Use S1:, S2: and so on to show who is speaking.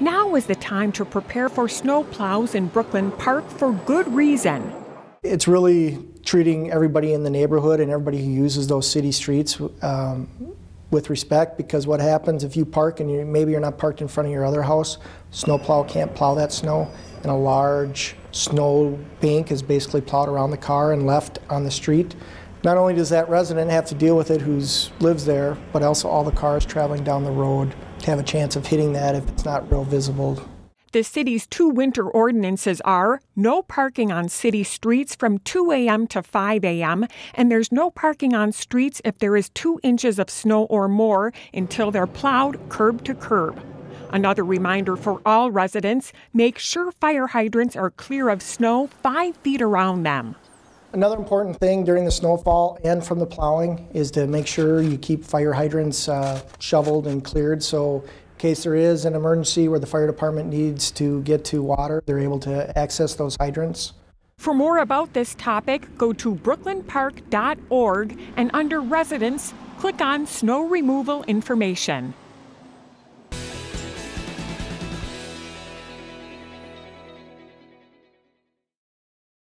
S1: Now is the time to prepare for snow plows in Brooklyn Park for good reason.
S2: It's really treating everybody in the neighborhood and everybody who uses those city streets um, with respect because what happens if you park and you, maybe you're not parked in front of your other house, snowplow can't plow that snow, and a large snow bank is basically plowed around the car and left on the street. Not only does that resident have to deal with it who lives there, but also all the cars traveling down the road have a chance of hitting that if it's not real visible.
S1: The city's two winter ordinances are no parking on city streets from 2 a.m. to 5 a.m., and there's no parking on streets if there is two inches of snow or more until they're plowed curb to curb. Another reminder for all residents make sure fire hydrants are clear of snow five feet around them.
S2: Another important thing during the snowfall and from the plowing is to make sure you keep fire hydrants uh, shoveled and cleared so in case there is an emergency where the fire department needs to get to water, they're able to access those hydrants.
S1: For more about this topic, go to brooklynpark.org and under residents, click on snow removal information.